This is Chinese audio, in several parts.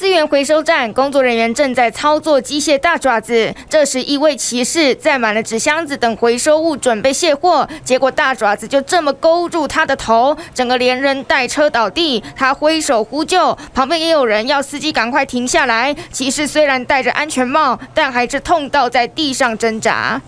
资源回收站工作人员正在操作机械大爪子，这时一位骑士载满了纸箱子等回收物，准备卸货，结果大爪子就这么勾住他的头，整个连人带车倒地。他挥手呼救，旁边也有人要司机赶快停下来。骑士虽然戴着安全帽，但还是痛到在地上挣扎。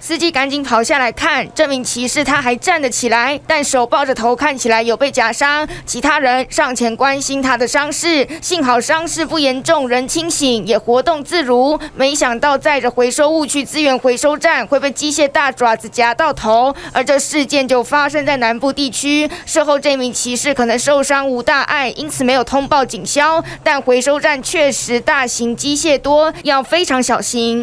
司机赶紧跑下来看，这名骑士他还站得起来，但手抱着头，看起来有被夹伤。其他人上前关心他的伤势，幸好伤势不严重，人清醒，也活动自如。没想到载着回收物去资源回收站会被机械大爪子夹到头，而这事件就发生在南部地区。事后这名骑士可能受伤无大碍，因此没有通报警消。但回收站确实大型机械多，要非常小心。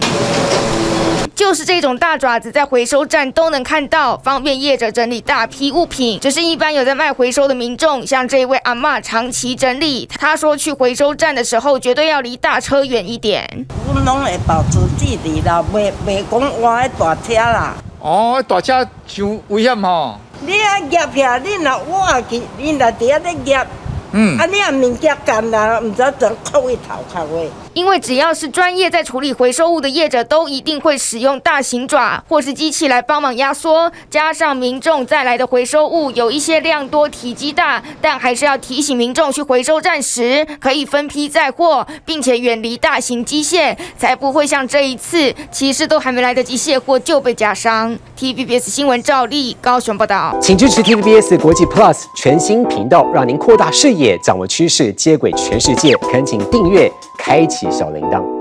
就是这种大爪子，在回收站都能看到，方便业者整理大批物品。只是一般有在卖回收的民众，像这位阿妈长期整理，她说去回收站的时候，绝对要离大车远一点。我们拢会保持距离啦，袂袂讲我爱大车啦。哦，大车伤危险吼。你啊夹起，你若我去，你若伫遐咧夹。嗯，啊，你啊物件干啦，唔知怎扣一头卡位。因为只要是专业在处理回收物的业者，都一定会使用大型爪或是机器来帮忙压缩。加上民众再来的回收物有一些量多、体积大，但还是要提醒民众去回收站时可以分批载货，并且远离大型机械，才不会像这一次，骑士都还没来得及卸货就被夹伤。TVBS 新闻赵丽高雄报道，请支持 TVBS 国际 Plus 全新频道，让您扩大视野，掌握趋势，接轨全世界。恳请订阅，开启小铃铛。